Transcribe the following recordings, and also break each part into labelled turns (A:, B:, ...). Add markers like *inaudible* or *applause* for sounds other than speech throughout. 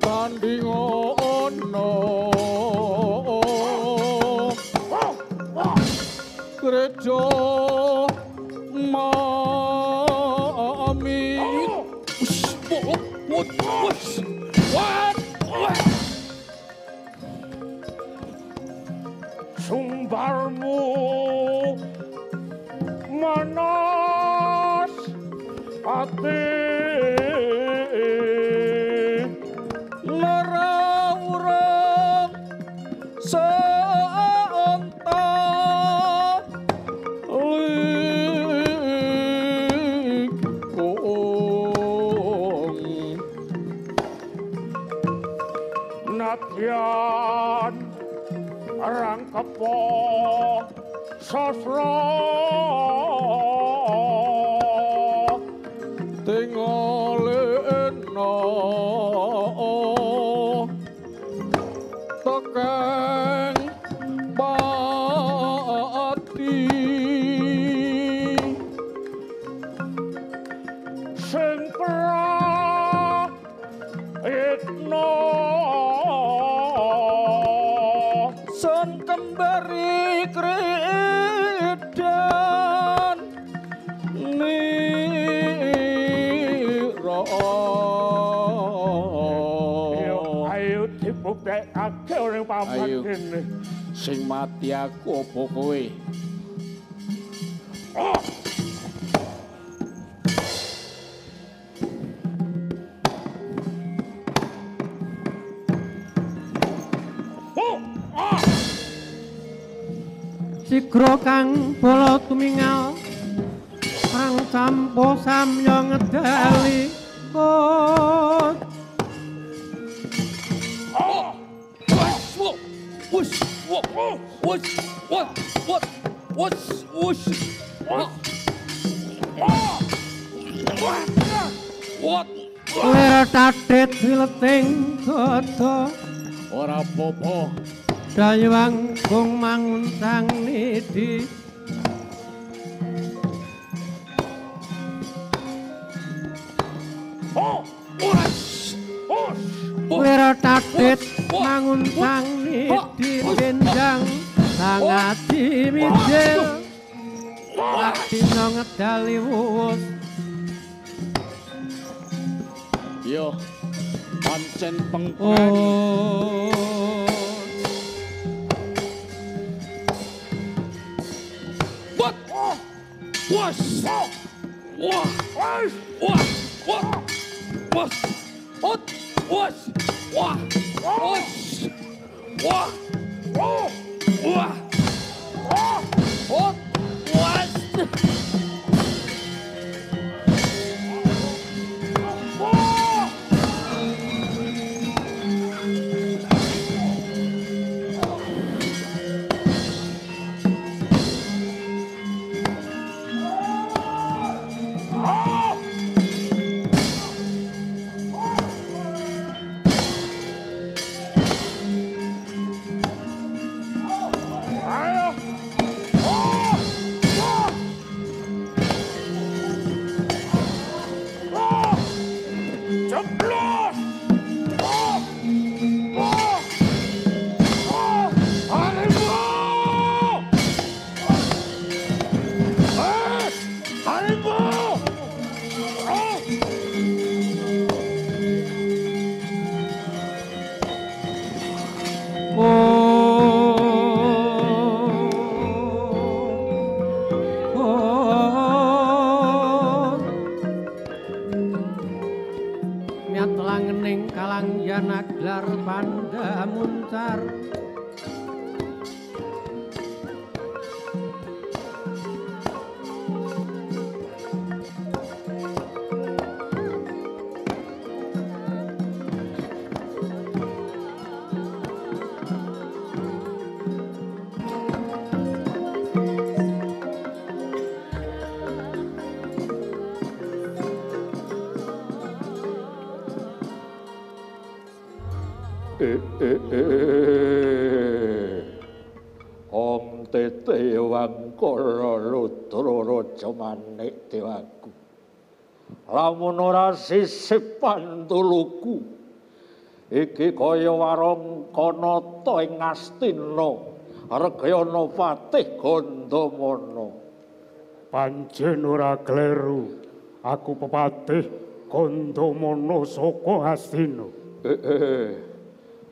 A: Tanding ono. Gereja
B: sasra
A: tinggalena tekeng
B: sing
A: mati aku apa kowe Wush, what, wush, what, what, wush, wush, what, what,
C: Lera tatit wileting dodo
A: ora apa-apa,
C: Dayuang kung mangun sang nidi
A: wush,
C: Lera tatit mangun sang nidi Benjang sang ati mijil. Dina ngedali wuwus
A: yo, pancen pengprani,
C: Oh
A: what, wush, wah, wah, wah, wah, what, wush, wah, wush, wah, wah, wah,
D: cantar Lamun ora sisip pantuluku iki kaya warangkanata ing Astina Regayana Patih Gandamana.
E: Panjen ora kleru. Aku pepatih Gandamana saka Astina.
D: Eh, eh.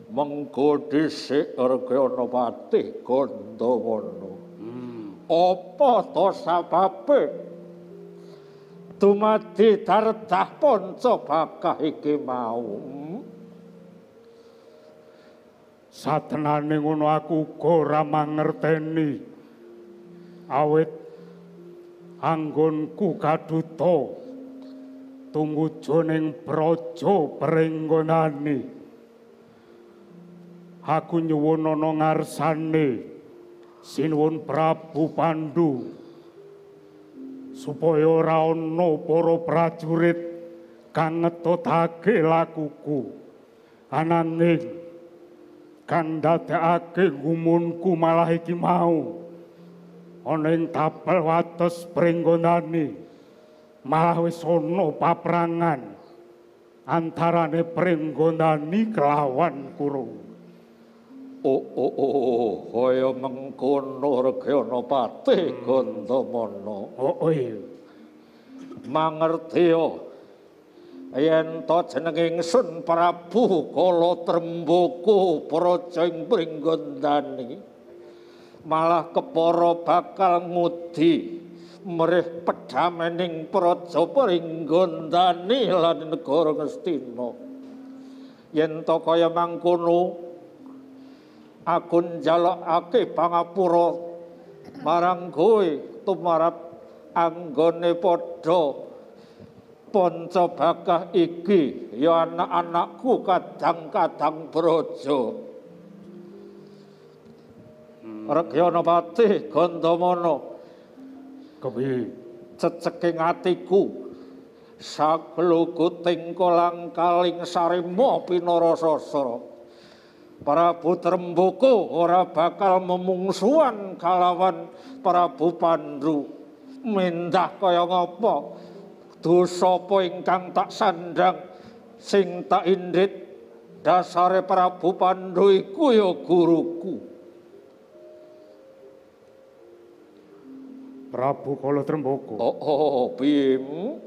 D: Mengko dhisik Regayana Patih Gandamana. Apa to sababe? Dumadi dardah panca bakah iki mau.
E: Satenane ngono aku uga ora mangerteni. Awit anggonku kaduta tumuju ning praja pringgonane. Aku nyuwun ana ngarsane sinuwun Prabu Pandu supaya ora ana para prajurit kang ngetutake lakuku. Ananging kang ndadekake gumunku malah iki mau ana ing tapel wates pringgonane malah wis ana paprangan antarane pringgonane kelawan kurung
D: Oh, oh, oh, kaya mengkono Regayana Patih Gandamana.
E: oh, oh
D: mangerti yen to jenenge ingsun Prabu Kala Tremboko praja ing Pringgondani malah kepara bakal ngudi merih pedhamening praja Pringgondani lan negara Ngastina. Yen to kaya mangkono aku njalukake pangapura marang kowe tumarap anggone padha. Panca bakah iki ya anak-anakku kadang-kadang braja Regyana Patih Gandamana.
E: Kepiye
D: ceceking atiku sagluguting kolang kaling sarima pinarasasra Prabu Tremboko ora bakal memungsuan kalawan Prabu Pandhu mendah kaya ngapa dosa apa ingkang tak sandang sing tak indrit dasare Prabu Pandhu iku ya guruku.
E: Prabu Kala Tremboko
D: oh, oh Bim.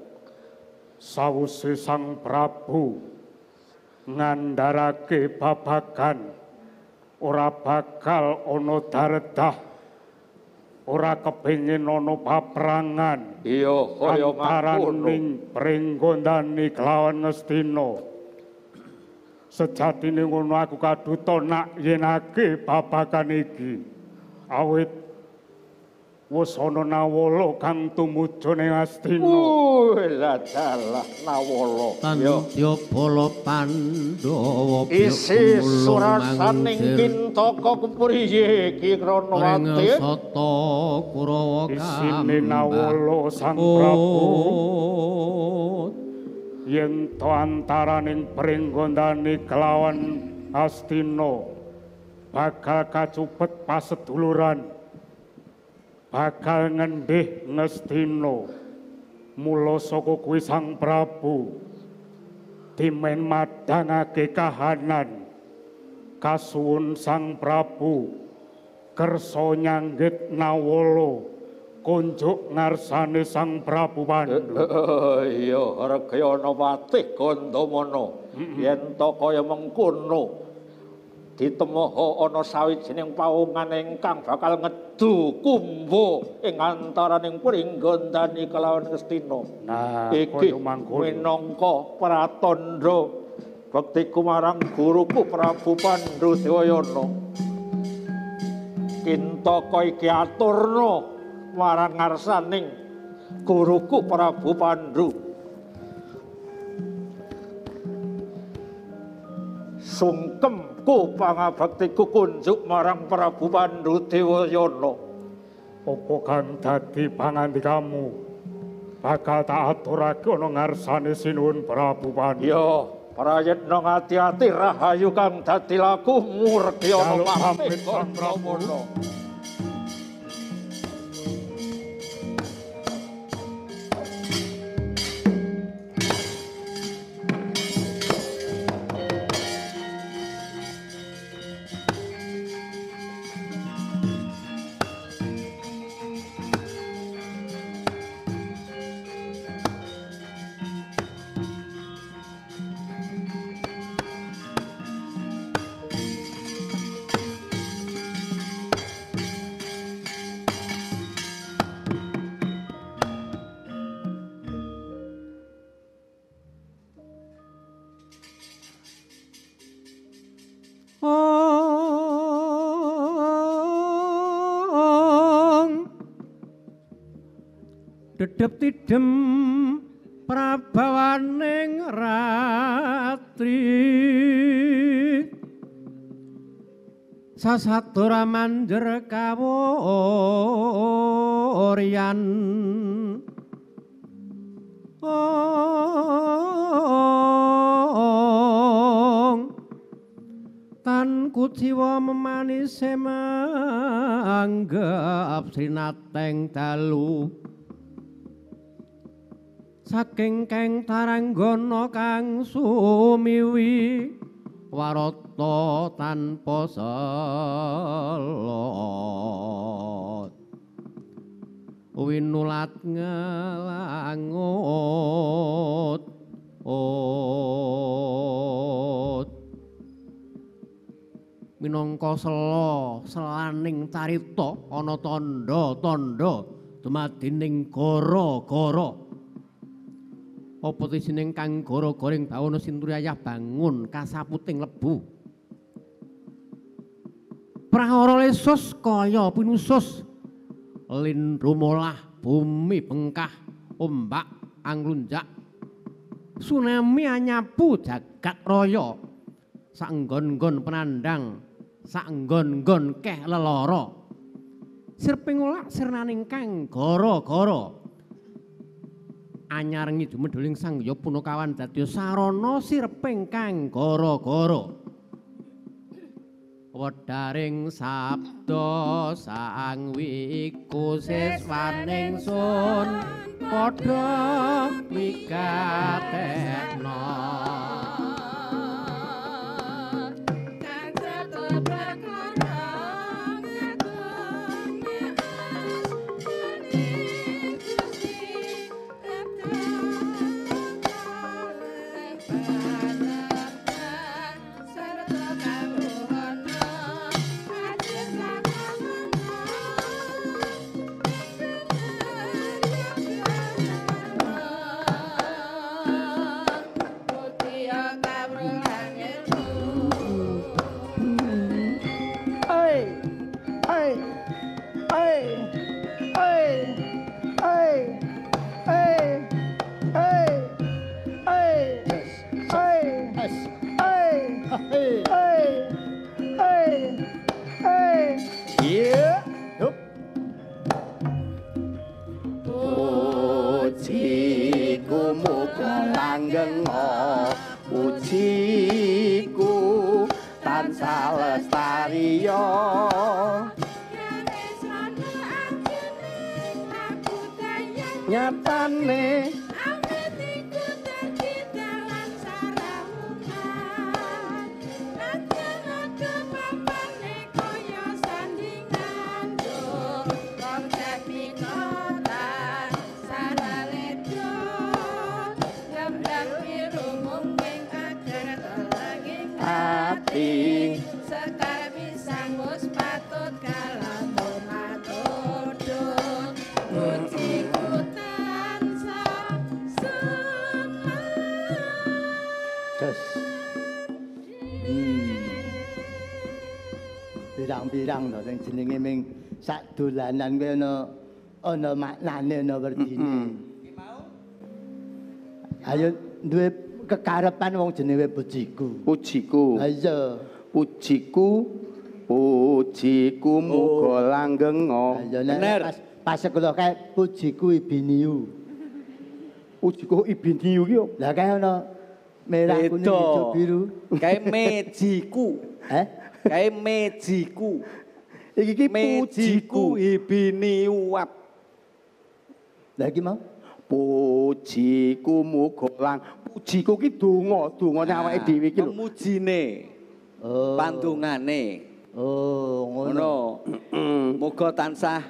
E: Sawuse Sang Prabu ngandharake babagan. Ora bakal ana daredah ora kepengin ana paprangan.
D: Iya kaya
E: antaraning pringgondani kelawan Ngastina sejatine ngono aku kaduta nak yenake babagan iki. Awit wis ana nawala kang tumuju ning Astina
D: lah dalah nawala.
C: Tandya bala pandhawa
D: Isi surasaning kintaka kepriye Ki Kranawati?
C: sata kurawa
E: isine nawala sang
C: Oh.
E: prabu yen to antaraning pringgondani kelawan Astina bakal kacupet paseduluran bakal ngendih Ngastina mula saka kuwi Sang Prabu. Dimen madhangake kahanan. Kasuwun Sang Prabu. Kersa nyanggit nawala. Kunjuk ngarsane Sang Prabu Pandhu
D: Eh, Iya, Regyana Patih Gandamana. Yen to kaya mengkono, ditemoho ana sawijining pawungan ingkang bakal ngedu kumbo ing antaraning Pringgondani kelawan Ngastina.
E: Nah,
D: iki minangka pratandha bektiku marang guruku Prabu Pandhu Dewayana. Kintaka iki aturna marang ngarsaning guruku Prabu Pandhu. Sungkemku pangabektiku kunjuk marang Prabu Pandhu Dewayana.
E: Apa kang dadi pangandikamu? Bakal tak aturake ana ngarsane sinuwun Prabu Pandhu.
D: Ya, prayitna ngati-ati rahayu kang dadi laku murgi ana pamit
E: Prabu.
C: Dedep tidem prabawaning ratri. Sasatura manjer kawuryan ong. Tan kuciwa memanise manggap sinateng dalu saking keng taranggana kang sumiwi warata tanpa selot. Winulat ngelangut ot. Minangka sela selaning carita ana tandha-tandha dumadining gara-gara apa tisining kang gara-garing bawana sinturyayah bangun kasaputing lebu? Prahara lesus kaya pinusus. Lin rumolah bumi bengkah ombak anglunjak. Tsunami anyapu jagat raya. Sanggon-gon penandang sanggon-gon keh lelara sirping ulak sirnaning kang gara-gara anyarengi dumeduling sang ya punakawan dadya sarana sirping kang gara-gara. Wedaring sabda sang wiku siswaning sun padha wikatekna
F: mukung langgeng uciku tansah lestari yo. Yen
G: aku tanyane Pirang-pirang to sing jenenge ming sak dolanan kuwi ana ana maknane ana wertine. Ayo duwe kekarepan wong jenenge bojiku.
F: Pujiku.
G: Ha iya.
F: Pujiku. Pujiku muga langgeng.
H: Bener.
G: pas pas sekolah kae pujiku ibiniu.
F: Pujiku ibiniu ki opo?
G: Lah kae ana merah kuning hijau biru.
H: Kayak mejiku.
G: Eh?
H: Kayak mejiku.
F: Iki ki
H: Mejiku
F: pujiku.
H: ibini uap.
G: Lah iki mau
F: Pujiku muga lang. Pujiku ki donga, dongane awake dhewe ki lho.
H: Memujine.
G: Oh.
H: Pandungane.
G: Oh, ngono. *clears throat*
H: Muga tansah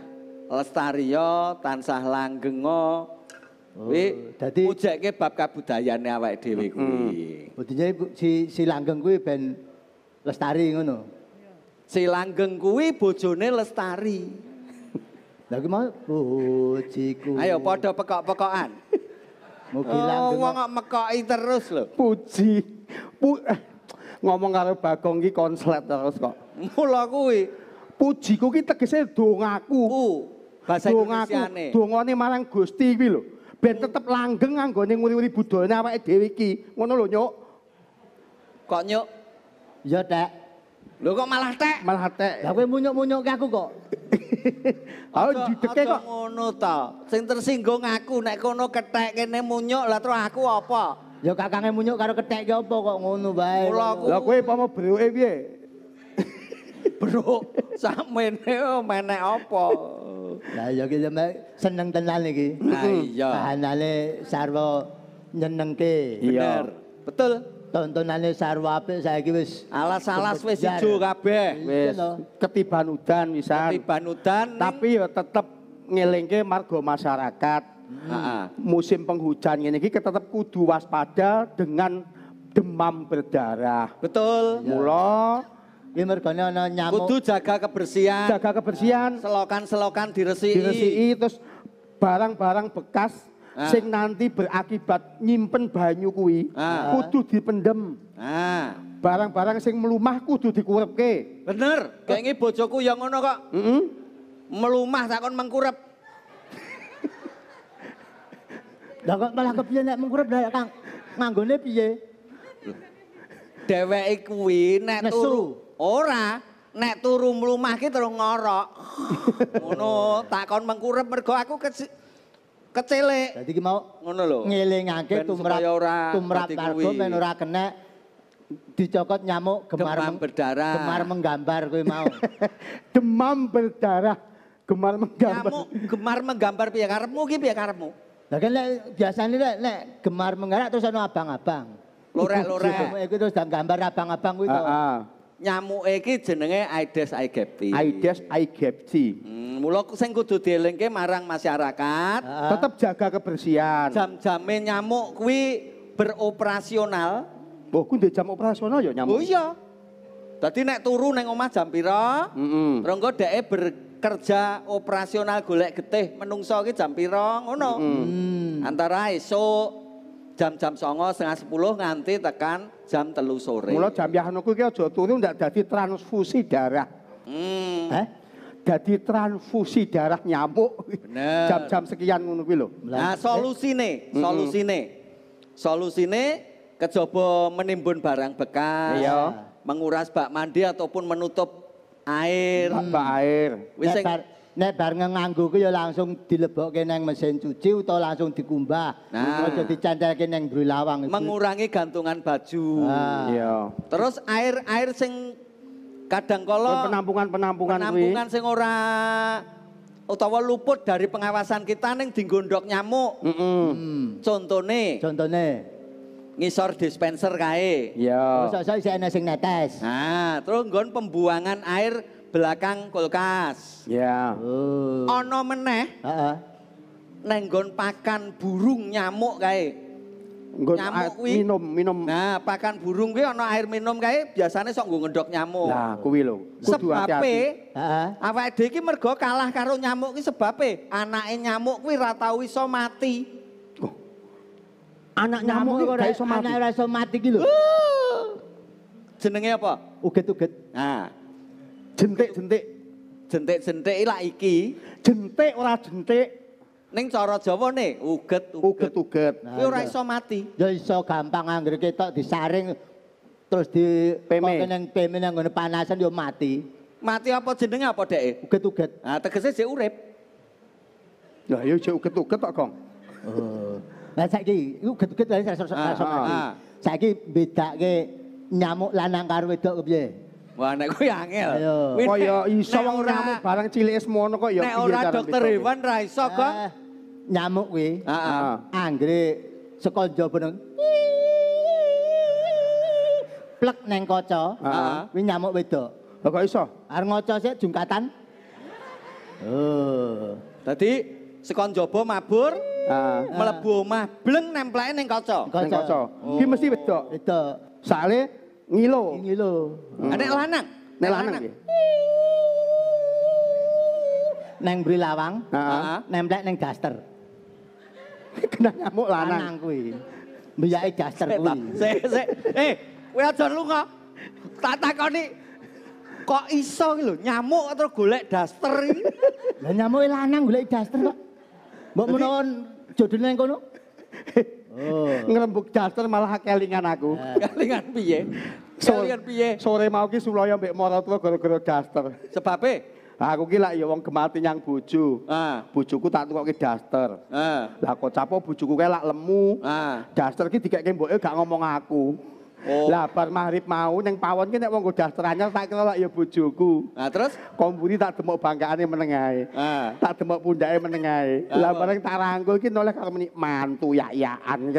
H: lestariya, tansah langgenga. Kuwi
G: Oh, dadi-
H: mujekke bab kabudayane awake dhewe kuwi.
G: Buktinya ibu, si, si langgeng kuwi ben lestari ngono.
H: Si langgeng kuwi bojone lestari.
G: Lah iki mau pujiku.
H: Ayo padha pekok-pekokan.
G: Mugi
H: Oh,
G: langgeng.
H: wong kok mekoki terus lho.
F: Puji. Pu eh, ngomong karo Bagong ki konslet terus kok.
H: Mula kuwi
F: Pujiku ki tegese dongaku.
H: ku bahasa
F: dongaku,
H: Indonesiane.
F: dongane marang Gusti kuwi lho. Ben tetep langgeng anggone nguri-uri budayane awake dhewe iki. Ngono lho, Nyuk.
H: Kok nyuk?
G: Ya, Tek.
H: Lho kok malah tek?
F: Malah tek.
G: Lah kowe munyuk-munyuk ke aku kok. *laughs*
F: Aku dideke kok.
H: ngono ta. Sing tersinggung aku nek kono kethek kene munyuk lah terus aku apa?
G: Ya kakange munyuk karo kethek ki apa kok ngono bae.
F: Lah kowe apa mau brewoke piye? *laughs*
H: Bro, samene oh, menek apa?
G: Lah ya ki seneng tenan iki.
H: Nah iya.
G: Kahanane sarwa nyenengke.
H: Bener. Betul.
G: Tontonane sarwa apik saiki wis
H: Alas-alas wis ijo kabeh.
F: Wis
G: Iya,
F: ketiban udan wisan.
H: Tiban udan
F: Tapi ya tetep ngelingke marga masyarakat.
H: Heeh.
F: Musim penghujan ngene iki tetep kudu waspada dengan demam berdarah.
H: Betul.
F: Mula
G: Iki mergane ana nyamuk.
H: Kudu jaga kebersihan.
F: jaga kebersihan,
H: Selokan-selokan diresiki.
F: diresiki terus barang-barang bekas
H: Ah.
F: sing nanti berakibat nyimpen banyu kuwi
H: Ah.
F: kudu dipendem.
H: Nah,
F: Barang-barang sing melumah kudu dikurepke.
H: bener. Kayaknya bojoku yang ngono kok.
F: Heeh.
H: Melumah takon mengkurep.
G: Lah kok malah kepiye nek mengkurep lah Kang? Nganggone piye?
H: Dheweke kuwi nek
G: Nesu.
H: turu ora nek turu mlumah ki terus ngorok. *laughs* Ngono, takon mengkurep mergo aku kecilik.
G: Dadi ki mau
H: Ngono lho.
G: ngelingake tumrap tumrap
H: kuwi.
G: men ora kena dicokot nyamuk gemar
H: Demam berdarah.
G: Gemar menggambar kuwi mau. *laughs*
F: Demam berdarah, gemar menggambar.
H: Nyamuk gemar menggambar piye karepmu ki piye karepmu?
G: Lah kan nek biasane nek, nek gemar menggarak terus ana abang-abang.
H: Lorek-lorek.
G: Iku terus gambar abang-abang kuwi to.
F: Heeh.
H: Nyamuke iki jenenge Aedes aegypti.
F: Aedes aegypti.
H: Hmm, mula sing kudu dielingke marang masyarakat.
G: Heeh.
F: Tetap jaga kebersihan.
H: Jam-jame nyamuk kuwi beroperasional.
F: Oh, ku ndek jam operasional ya nyamuk.
H: Oh iya. Dadi nek turu ning omah jam pira?
F: Heeh.
H: Terus engko dheke bekerja operasional golek getih menungso ki jam pira ngono.
G: Hmm.
H: Antara esuk jam-jam songo setengah sepuluh nganti tekan jam telu sore.
F: Mula jam yahan kuwi aja turu ndak dadi transfusi darah.
H: Hmm.
G: Eh?
F: Dadi transfusi darah nyamuk. Jam-jam sekian ngono kuwi lho.
H: Nah, solusine, solusine. Solusine kejaba menimbun barang bekas.
F: Iya.
H: Menguras bak mandi ataupun menutup air.
F: Mbak air.
H: Wis sing
G: nek bar nganggo ku ya langsung dilebokke nang mesin cuci utawa langsung dikumbah.
H: Nah.
G: Aja dicantelke nang mburi lawang.
H: mengurangi gantungan baju.
G: Ah.
F: Iya.
H: Terus air-air sing kadang kala
F: Penampungan-penampungan
H: penampungan sing ora utawa luput dari pengawasan kita ning digondhok nyamuk.
F: Heeh.
G: Hmm.
H: Contone
G: Contone.
H: ngisor dispenser kae.
F: Iya.
G: Terus iso ana sing netes.
H: Nah, terus nggon pembuangan air belakang kulkas.
F: Iya.
G: Oh.
H: Ana meneh
G: Heeh.
H: neng nggon pakan burung nyamuk kae.
F: Nggon
H: Nyamuk kuwi.
F: minum, minum.
H: Nah, pakan burung kuwi ana air minum kae biasane sok nggo ngendhok nyamuk.
F: Nah, kuwi lho. Kudu
H: Sebabe
F: hati-hati.
G: Heeh.
H: awake dhewe iki mergo kalah karo nyamuk ki sebabe anake nyamuk kuwi ra tau iso mati.
F: Anak nyamuk
G: ora
F: iso mati.
G: anak ora iso mati iki lho.
H: Jenenge apa?
G: Uget-uget.
H: Nah,
F: Jentik-jentik.
H: jentik-jentik lak iki
F: Jentik ora jentik,
H: ning cara Jawane uget uget.
F: uget-uget.
G: Nah,
H: Kuwi ora
G: iya.
H: iso mati.
G: Ya iso gampang anggere ketok disaring terus di
F: Peme.
G: nang peme nang ngene panasan ya mati.
H: Mati apa jenenge apa deke?
G: Uget-uget.
H: Nah, tegese sik urip.
F: Lah ya jek uget-uget tok, Gong.
G: Oh. Lah saiki uget-uget wis ora iso
F: Ah,
G: iso mati.
H: ah.
G: Saiki bedake nyamuk lanang karo wedok kepiye?
H: Wah, nek kuwi angel.
G: Ayo.
H: Kuwi
F: Kok ya
H: nek-
F: iso wong nyamuk barang cilik semono kok ya
H: Nek
F: piye
H: ora dokter hewan ra iso kok.
G: Eh, nyamuk kuwi
H: Heeh.
G: Anggere saka njaba nang plek neng kaca.
F: Ah.
G: Kuwi nyamuk wedok.
F: Lah kok iso?
G: Arep ngaca sik jungkatan. Oh.
H: Dadi sekon jaba mabur,
F: Ah.
H: mlebu omah bleng nempleke ning kaca.
F: Neng kaca.
H: Oh.
F: Ki mesti wedok.
G: Wedok.
F: Soale ngilo.
G: Lho.
H: Ah, Nek lanang,
F: Nek lanang nggih.
G: Neng Brilawang,
F: Heeh.
H: Heeh.
G: nemplek neng daster. *laughs*
F: Kena nyamuk lanang.
G: Lanang kuwi. Mbiyake daster kuwi.
H: Sik, sik. Eh, kowe aja lunga. Tak takoni kok iso iki lho nyamuk terus golek daster iki.
G: Lah nyamuke lanang golek daster kok. Mbok menawa jodone nang kono? Oh.
F: Ngrembug daster malah kelingan aku.
H: Kalingan piye?
F: So-
H: Kalingan piye?
F: Sore mau ki sulaya mbek maratuwa gara-gara daster.
H: Sebabe?
F: Aku ki lak ya wong gemati nyang bojo.
H: Ah,
F: Bojoku tak tukokke daster.
H: ah,
F: Lah kok capo bojoku kae lak lemu.
H: ah.
F: Daster ki dikeke mboke gak ngomong aku.
H: Oh.
F: Lah bar maghrib mau ning pawon ki nek wong nggo daster anyar tak kira lak ya bojoku.
H: Nah, terus?
F: Komburi tak demok bangkaane meneng ae.
H: Ah.
F: Tak demok pundake meneng ae. Lah
H: Apa?
F: bareng tak rangkul ki noleh karo meni mantu yak-yakan. *laughs*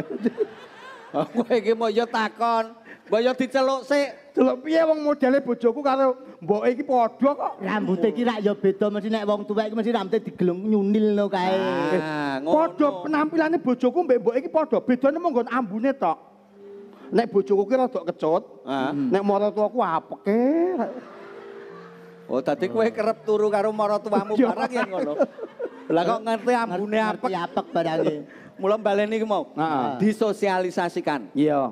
H: Oh, Kowe iki mau yo takon. Mbok yo diceluk sik.
F: Delok piye wong modele bojoku karo mboke iki padha kok.
G: Rambute iki rak ya beda mesti nek wong tuwek iki mesti rambute digelung nyunil no kae.
H: Ah,
F: Padha penampilane bojoku mbek mboke iki padha. Bedane mung nggon ambune tok. Nek bojoku ki rada kecut,
H: Ah.
F: nek maratuwaku apeke.
H: Oh, tadi kowe kerep turu karo maratuwamu
F: Iya.
H: barang ya ngono. Lah kok ngerti ambune
G: Ngerti
H: apek.
G: apek barangnya.
H: Mula baleni iki mau.
F: Heeh.
H: Disosialisasikan.
F: Iya.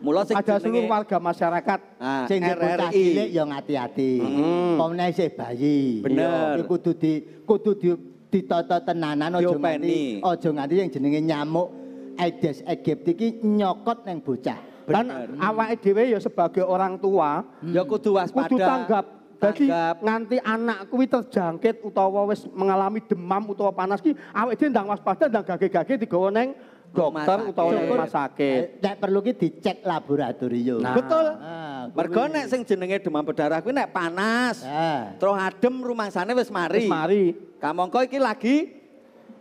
H: Mula sing
F: Ada seluruh warga masyarakat
H: ah,
G: Sing bocah cilik
H: RRI.
G: ya ngati-ati.
F: Mm.
G: Pomne isih bayi.
H: Bener.
G: Iki kudu di kudu di ditata tenanan aja nganti aja nganti yang jenenge nyamuk Aedes aegypti iki nyokot nang bocah.
H: Bener.
F: awake dhewe ya sebagai orang tua
H: Ya kudu waspada.
F: kudu tanggap. Jadi nganti anak kuwi terjangkit utawa wis mengalami demam utawa panas ki awake dhewe ndang waspada ndang gage-gage digawa neng dokter utawa neng rumah sakit.
G: Eh, Nek perlu ki dicek laboratorium.
F: Nah.
H: Betul.
G: Ah, kuwi.
H: Mergo nek sing jenenge demam berdarah kuwi nek panas.
G: Ah.
H: Terus adem rumangsane wis mari.
F: Wis mari.
H: Kamangka iki lagi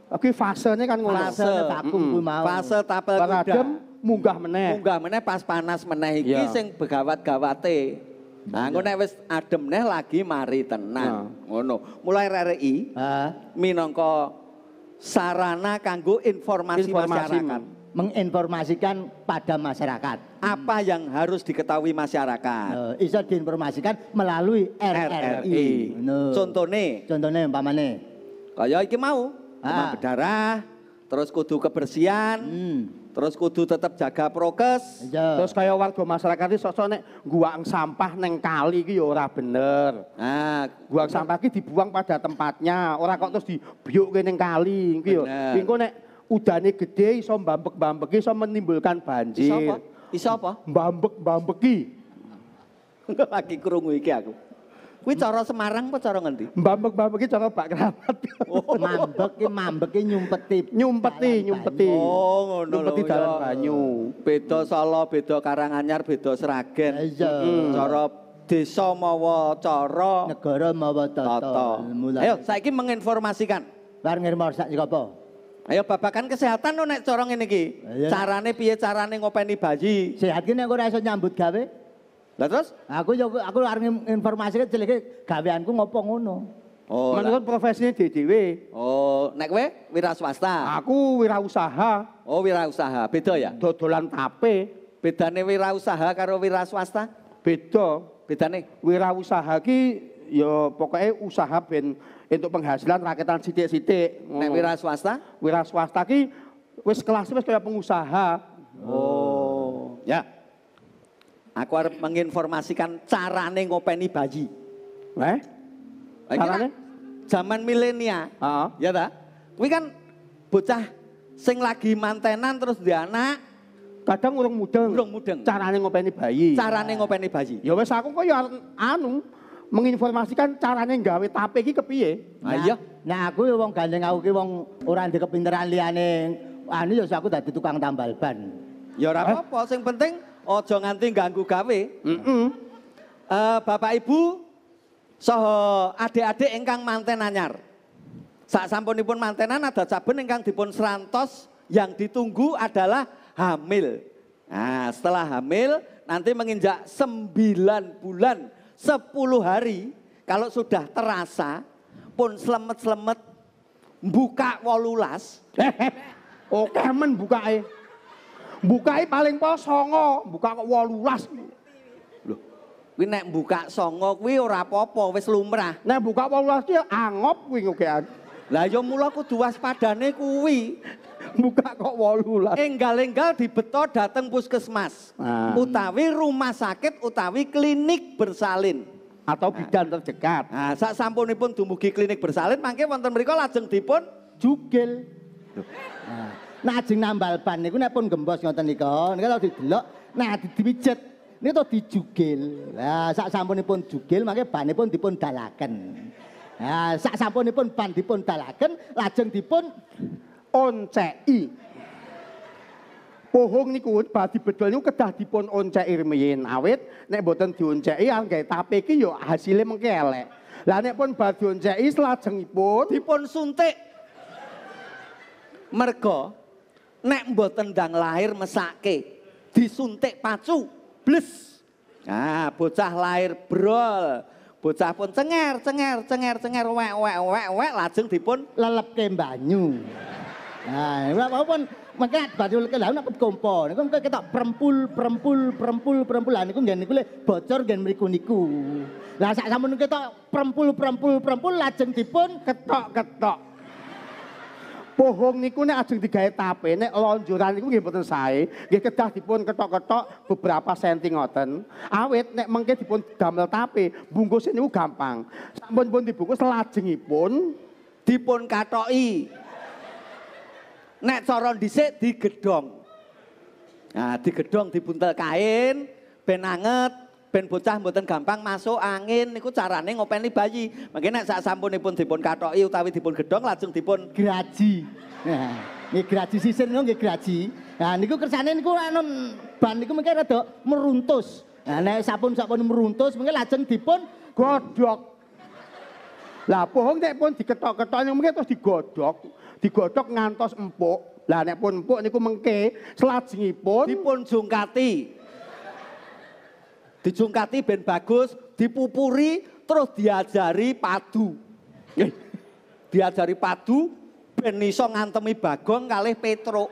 F: Oke fasenya kan ngono.
H: Fase.
G: Fase vakum kuwi mau.
H: fase tapel kuda.
F: adem munggah meneh.
H: Munggah meneh pas panas meneh iki
F: Iya.
H: sing begawat-gawate. Nah, engko nek wis adem meneh lagi mari tenan. Ngono. Mulai RRI
G: Ah,
H: minangka sarana kanggo informasi,
F: Informasi.
H: masyarakat.
G: menginformasikan pada masyarakat.
H: Apa yang harus diketahui masyarakat?
G: Eh, iso diinformasikan melalui RRI. Ngono.
H: Contone
G: Contohnya umpamane.
H: kaya iki mau, demam
G: Ah.
H: berdarah, terus kudu kebersihan,
G: Hmm.
H: terus kudu tetap jaga prokes.
G: Iya.
F: Terus kaya warga masyarakat iki sosok nek guang sampah neng kali iki ya ora bener.
H: Nah,
F: Buang sampah ki dibuang pada tempatnya, ora kok terus dibiukke ning kali iki ya.
H: Bener.
F: Engko nek udane gede iso mbambek-mbambeki iso menimbulkan banjir.
H: iso apa? Iso apa?
F: Mbambek-mbambeki. *laughs*
H: Lagi krungu iki aku. Kuwi cara Semarang apa cara ngendi?
F: Mbambek-mbambeki cara Pak Keramat.
G: mambek ki mambek ki nyumpeti.
F: nyumpeti, nyumpeti.
H: Oh, ngono
F: Nyumpeti
H: lho,
F: dalan
H: ya.
F: banyu.
H: Beda Solo, beda Karanganyar, beda Sragen.
G: Iya.
H: Cara desa mawa cara
G: Negara mawa tata.
H: Ayo, saiki menginformasikan.
G: Bareng ngirmor sak apa?
H: Ayo babakan kesehatan no nek cara ngene iki.
G: Iya.
H: Carane piye carane ngopeni bayi?
G: Sehat ki nek ora iso nyambut gawe.
H: Lah terus?
G: Aku yo aku arep informasikan jeleke gaweanku ngopo ngono.
H: Oh, lah.
F: Menurut profesinya dhewe.
H: oh, nek kowe wira swasta.
F: Aku wirausaha,
H: Oh, wirausaha. Beda ya?
F: dodolan tape,
H: Bedane wirausaha karo wira swasta?
F: beda.
H: Bedane?
F: Wirausaha ki ya pokoknya usaha ben untuk penghasilan rakyatan sithik-sithik.
H: Nek wira swasta?
F: wira swasta ki wis kelas wis kaya pengusaha.
H: Oh, ya. Aku harus menginformasikan carane ngopeni bayi.
F: Eh? Carane?
H: kan Zaman milenia.
F: Heeh.
H: Ya ta? Kuwi kan bocah sing lagi mantenan terus dia anak
F: Kadang urung mudeng.
H: Urung mudeng.
F: Carane ngopeni bayi.
H: carane ngopeni bayi.
F: Ya wis aku kok ya anu menginformasikan carane gawe tape iki kepiye.
H: Ah, iya.
G: Nah, aku ya wong gandeng aku ki wong ora ndek kepinteran liyane anu ya aku dadi tukang tambal ban.
H: Ya ora apa-apa, sing penting aja nganti ganggu gawe.
F: Heeh.
H: Eh, Bapak Ibu saha adik-adik ingkang manten anyar. Sak sampunipun mantenan ada saben ingkang dipun serantos yang ditunggu adalah hamil. Nah, setelah hamil nanti menginjak 9 bulan 10 hari kalau sudah terasa pun selemet-selemet buka wolulas *laughs*
F: Oke men bukae. Bukae paling po songo, buka kok 18.
H: kuwi nek buka songo kuwi ora apa-apa wis lumrah.
F: Nek buka 18 ki angop kuwi ngogean.
H: Lah ya mula kudu waspadane kuwi.
F: Buka kok 18.
H: Enggal-enggal dibeto dateng puskesmas.
F: Ah.
H: Utawi rumah sakit utawi klinik bersalin.
F: Atau bidan terdekat.
H: Nah, sak sampunipun dumugi klinik bersalin mangke wonten mriku lajeng dipun
F: Jugil.
G: Nah, nah ajeng nambal ban niku nek pun gembos ngoten nika, nika tau didelok, nah di- dipijet. Ini tuh dijugil. Nah, sak sampunipun jugil, makanya banipun dipun dalaken. Nah, sak sampunipun ban dipun dalaken, lajeng dipun
F: onceki. Pohong niku badi bedol niku kedah dipun onceki rumiyin awit nek mboten dionceki anggae tape iki ya hasile mengke elek. Lah nek pun badhe onceki selajengipun
H: dipun suntik. Mergo nek mboten ndang lahir mesake disuntik pacu bles. Nah, bocah lahir brol. Bocah pun cenger, cenger, cenger, cenger, wek, wek, wek, wek, lajeng dipun
G: lelepke banyu. Nah, ora apa-apa maka badhe lek lha nek kompo niku ketok prempul prempul prempul prempul lah niku nggen niku bocor nggen mriku niku. Lah sak sampun ketok prempul prempul prempul lajeng dipun
F: ketok-ketok. Pohong niku nek ajeng digawe tape nek lonjoran niku nggih mboten sae, nggih kedah dipun ketok-ketok beberapa senti ngoten. Awit nek mengke dipun damel tape, bungkus niku gampang. Sampun pun dibungkus lajengipun
H: dipun katoki. Nek cara dhisik digedhong. Nah, digedhong dibuntel kain ben anget, ben bocah mboten gampang masuk angin niku carane ngopeni bayi. Mangke nek sak sampunipun dipun katoki utawi dipun gedhong lajeng dipun
G: graji. Nah, nggih graji sisir niku nggih graji. Nah niku kersane niku anu ban niku mengke rada meruntus. Nah nek sapun-sapun meruntus mengke lajeng dipun
F: godhog. Lah pohong nek pun diketok-ketok mengke terus digodhog, digodhog ngantos empuk. Lah nek pun empuk niku mengke selajengipun
H: dipun jungkati. Dijungkati ben bagus, dipupuri terus diajari padu.
F: Nggih.
H: Diajari padu ben iso ngantemi Bagong kalih Petruk.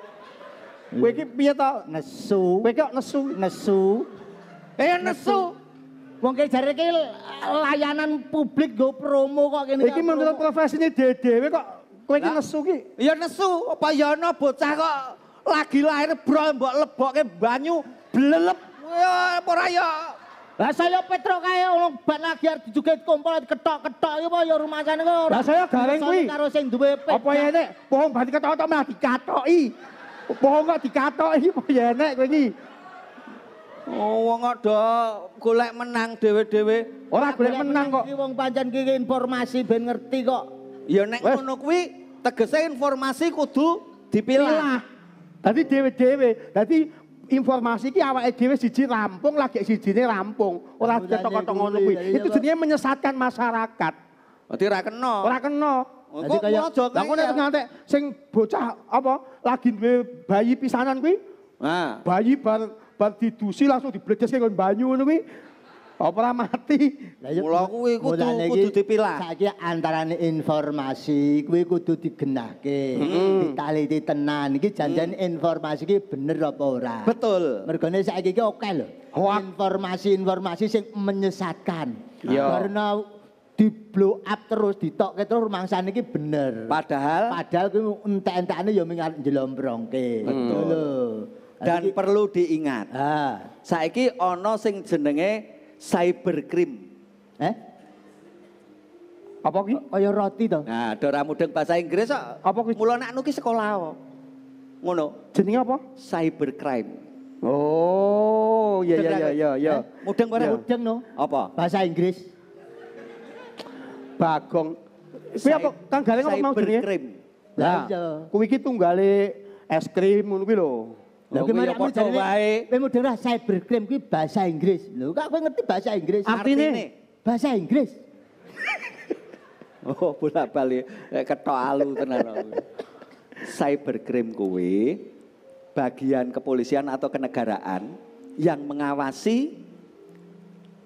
F: Kowe iki piye to?
G: nesu.
F: Kowe kok nesu?
G: Nesu.
H: Eh nesu.
G: Wong ki jare ki layanan publik go promo kok kene.
F: Iki menurut profesine dhewe kok kowe iki nesu ki.
H: Ya nesu, apa ya ana bocah kok lagi lahir brol mbok lebokke banyu blelep. Ya apa ora ya.
G: Lah saya Petro kae wong ban lagi arep dijuget kompol ketok-ketok iki apa ya rumah sana kok.
F: Lah saya gareng kuwi.
G: Karo sing duwe pet.
F: Apa ya nek pohong bati ketok-ketok malah dikatoki. Pohong kok dikatoki apa ya nek kowe iki?
H: Oh wong do golek menang dhewe-dhewe.
F: Ora golek menang kok.
G: Iki wong pancen ki informasi ben ngerti kok.
H: Ya nek ngono kuwi tegese informasi kudu dipilah.
F: Dadi dhewe-dhewe. Dadi informasi ki awake dhewe siji rampung lagi sijine rampung. Ora
G: kuwi,
F: ngono kuwi. Itu
G: Pak.
F: jenenge menyesatkan masyarakat.
H: Berarti ra kena.
F: Ora kena.
H: Oh,
G: Jadi
F: Lah kok nek
H: kayak-
F: ngantek sing bocah apa lagi duwe bayi pisanan kuwi,
H: Nah,
F: bayi bar bar didusi langsung dibledes karo banyu ngono kuwi. Apa ora mati?
G: Lah ya-
H: Mula kuwi kudu- kudu dipilah.
G: Saiki antarane informasi kuwi kudu digenahke. Ditaliti tenan iki janjian informasi iki bener apa ora.
H: betul.
G: Mergone saiki iki oke lho. Informasi-informasi sing menyesatkan.
F: Iya.
G: Karena di blow up terus ditokke terus rumangsane iki bener.
H: Padahal
G: Padahal kuwi entek-entekane ya ming arep njlomprongke.
H: Betul.
G: Lho.
H: Dan
G: Iki-
H: perlu diingat,
G: Ah,
H: saiki ana sing jenenge cybercrime.
G: eh?
F: Apa ki?
G: Kaya roti to.
H: Nah, Dora mudeng bahasa Inggris kok.
F: Apa kuwi?
H: Mula anu ki sekolah kok. Ngono,
F: Jenenge apa?
H: cybercrime.
F: Oh, iya iya iya iya iya.
G: Eh?
H: Mudeng bareng.
G: Mudeng no.
H: Apa?
G: Bahasa Inggris.
F: Bagong. Kuwi apa Kang Galeng apa mau jenenge?
H: Cybercrime.
G: Lah iya.
F: Kuwi iki tunggale es krim ngono kuwi lho.
H: Lho, kuwi ya padha wae.
G: Kowe mudeng ra cybercrime kuwi bahasa Inggris. Lho, kok kowe ngerti bahasa Inggris?
F: Artine?
G: bahasa Inggris. *laughs*
H: Oh, bolak-balik ketok alu tenan. Cybercrime kuwi bagian kepolisian atau kenegaraan yang mengawasi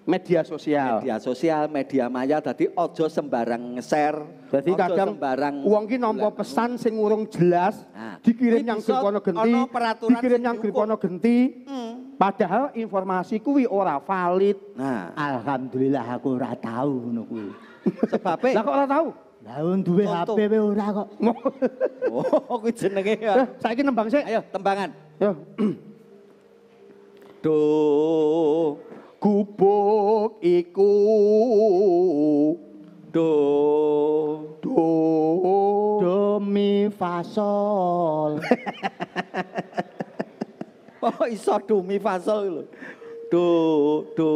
F: Media sosial.
H: media sosial, media maya tadi ojo sembarang nge-share,
F: Jadi kadang
H: sembarang
F: uang ki nampa pesan sing urung jelas,
H: Nah,
F: dikirim yang Girpono Genti, dikirim
H: sing
F: yang. Girpono Genti.
H: Hmm.
F: Padahal informasi kuwi ora valid.
H: Nah,
G: Alhamdulillah aku ora tahu ngono kuwi.
H: sebabnya
F: Lah kok ora tahu?
G: Lah duwe. HP wae ora kok.
H: oh *laughs* kuwi jenenge
F: Eh,
H: ya.
F: saiki nembang sik.
H: Ayo tembangan.
F: Yo.
H: Do
F: Gubuk iku
H: do
F: do
G: Do mi fa sol. *laughs*
H: Oh iso do mi fa sol lho. Do do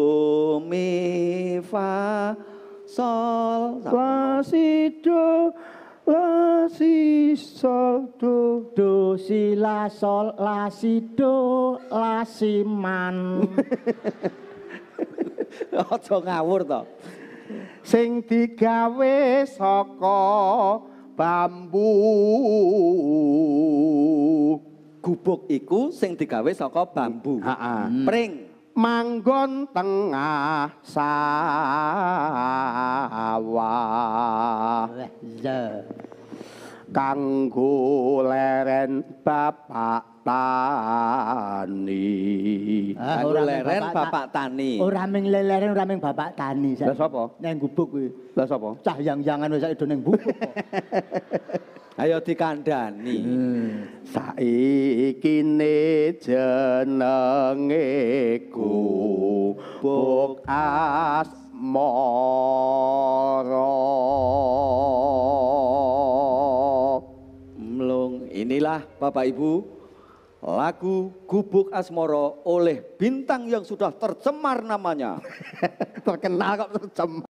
H: mi fa sol.
F: la si do la si sol do
G: Do si la sol la si do la si man. *laughs* *laughs*
H: Aja ngawur to.
F: sing digawe saka bambu
H: Gubuk iku sing digawe saka bambu.
F: Heeh.
H: Pring.
F: manggon tengah sawah. Kanggo leren bapak tani
G: Ah, ora
H: leren
G: bapak
H: bapak tani.
G: Ora ming leleren ora ming bapak tani.
F: Lah sapa?
G: Nang gubuk kuwi.
F: Lah sapa?
G: Cah yang-yangan wis saiki do ning bubuk kok. *laughs*
H: Ayo dikandani.
F: saiki ne jenenge gubuk asmara
H: inilah Bapak Ibu lagu Gubuk Asmoro oleh bintang yang sudah tercemar namanya. *laughs*
F: terkenal kok tercemar